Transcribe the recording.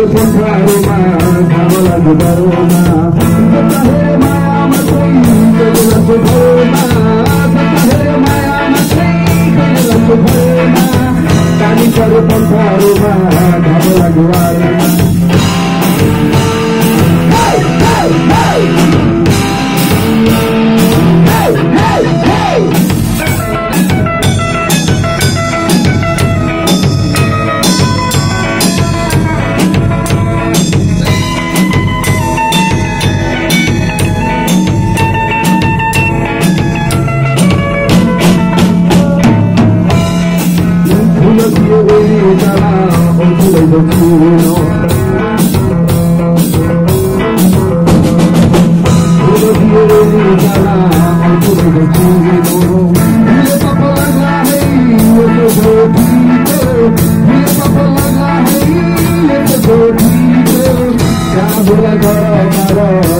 I'm gonna go out. Cabo la goma,